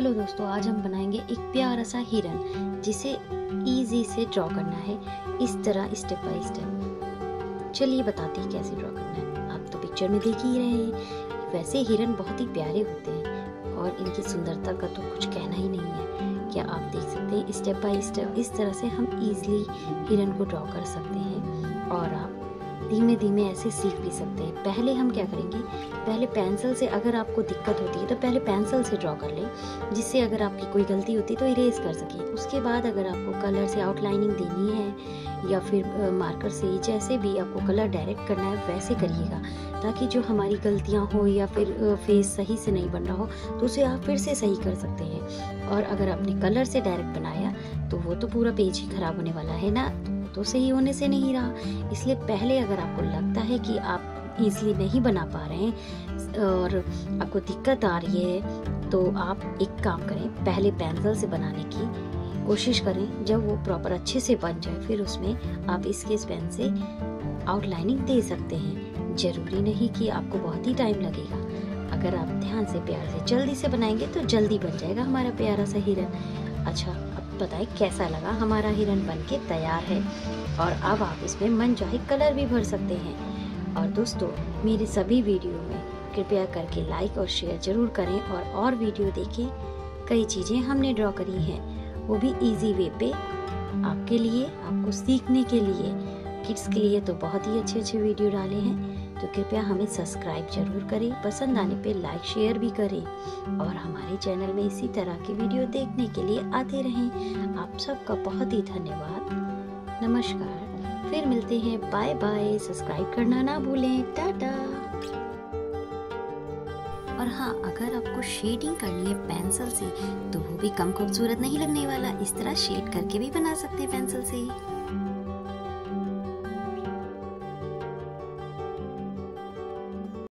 Hello दोस्तों, आज हम बनाएँगे एक प्यारा सा हिरन, जिसे इजी से ड्रॉ करना है इस तरह स्टेप बाय स्टेप चलिए बताते हैं कैसे ड्रॉ करना है। आप तो पिक्चर में देख ही रहे हैं। वैसे हिरन बहुत ही प्यारे होते हैं और इनकी सुंदरता का तो कुछ कहना ही नहीं है। क्या आप देख सकते हैं स्टेप बाय स्टेप इस तरह से हम इजली हिरन को ड्रॉ कर सकते हैं। और आप धीमे धीमे ऐसे सीख भी सकते हैं। पहले हम क्या करेंगे, पहले पेंसिल से अगर आपको दिक्कत होती है तो पहले पेंसिल से ड्रॉ कर लें, जिससे अगर आपकी कोई गलती होती है तो इरेज कर सकें। उसके बाद अगर आपको कलर से आउटलाइनिंग देनी है, या फिर मार्कर से, जैसे भी आपको कलर डायरेक्ट करना है, वैसे करिएगा, ताकि जो हमारी गलतियाँ हो, या फिर फेस सही से नहीं बन रहा हो तो उसे आप फिर से सही कर सकते हैं। और अगर आपने कलर से डायरेक्ट बनाया तो वो तो पूरा पेज ही खराब होने वाला है ना? तो सही होने से नहीं रहा। इसलिए पहले अगर आपको लगता है कि आप इजली नहीं बना पा रहे हैं, और आपको दिक्कत आ रही है तो आप एक काम करें, पहले पेंसिल से बनाने की कोशिश करें। जब वो प्रॉपर अच्छे से बन जाए, फिर उसमें आप इसके पेन से आउटलाइनिंग दे सकते हैं। ज़रूरी नहीं कि आपको बहुत ही टाइम लगेगा। अगर आप ध्यान से, प्यार से जल्दी से बनाएँगे तो जल्दी बन जाएगा हमारा प्यारा सा हिरन। अच्छा बताएँ कैसा लगा हमारा हिरन बन के तैयार है। और अब आप इसमें मन चाहे कलर भी भर सकते हैं। और दोस्तों, मेरे सभी वीडियो में कृपया करके लाइक और शेयर ज़रूर करें और और वीडियो देखें। कई चीज़ें हमने ड्रॉ करी हैं। वो भी इजी वे पे आपके लिए, आपको सीखने के लिए। किड्स के लिए तो बहुत ही अच्छे अच्छे वीडियो डाले हैं तो कृपया हमें सब्सक्राइब ज़रूर करें, पसंद आने पे लाइक, शेयर भी करें और हमारे चैनल में इसी तरह के वीडियो देखने के लिए आते रहें। आप सबका बहुत ही धन्यवाद। नमस्कार। फिर मिलते हैं। Bye bye. सब्सक्राइब करना ना भूलें। टाटा। और हाँ अगर आपको शेडिंग करनी है पेंसिल से तो वो भी कम खूबसूरत नहीं लगने वाला। इस तरह शेड करके भी बना सकते हैं पेंसिल से।